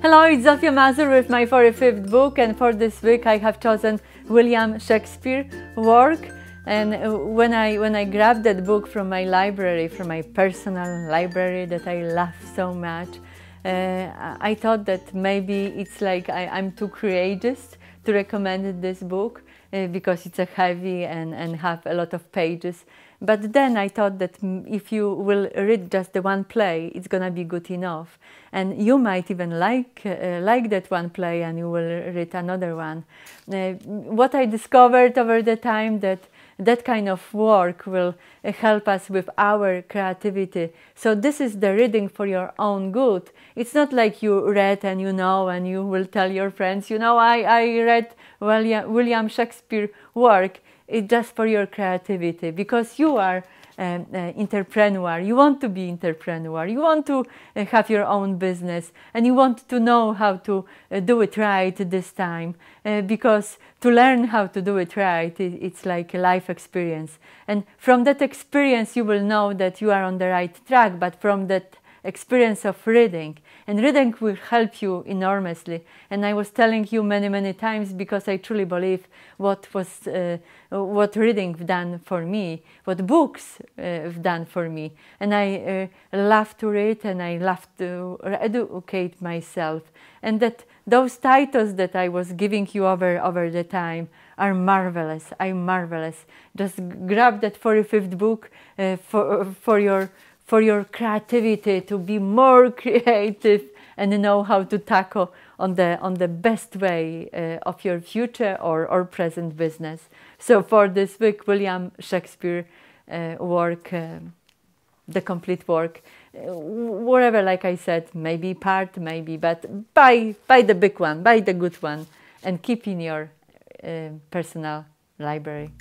Hello, it's Zofia Mazur with my 45th book and for this week I have chosen William Shakespeare work. And when I, when I grabbed that book from my library, from my personal library that I love so much, uh, I thought that maybe it's like I, am too courageous to recommend this book. uh, because it's a heavy and, and have a lot of pages. But then I thought that if you will read just the one play, it's gonna be good enough. And you might even like, uh, like that one play and you will read another one. Uh, what I discovered over the time that that kind of work will help us with our creativity. So this is the reading for your own good. It's not like you read and you know and you will tell your friends, you know, I, I read William, William Shakespeare work it's just for your creativity because you are um, uh, entrepreneur, you want to be entrepreneur, you want to uh, have your own business and you want to know how to uh, do it right this time. Because to learn how to do it right, it, it's like a life experience. And from that experience, you will know that you are on the right track, but from that experience of reading. And reading will help you enormously. And I was telling you many, many times because I truly believe what was, uh, what reading done for me, what books uh, done for me. And I uh, love to read and I love to educate myself. And that those titles that I was giving you over, over the time are marvelous, are marvelous. Just grab that 45th book uh, for, for your for your creativity to be more creative and know how to tackle on the on the best way uh, of your future or, or present business. So for this week, William Shakespeare uh, work, uh, the complete work, uh, whatever, like I said, maybe part, maybe, but buy, buy the big one, buy the good one and keep in your uh, personal library.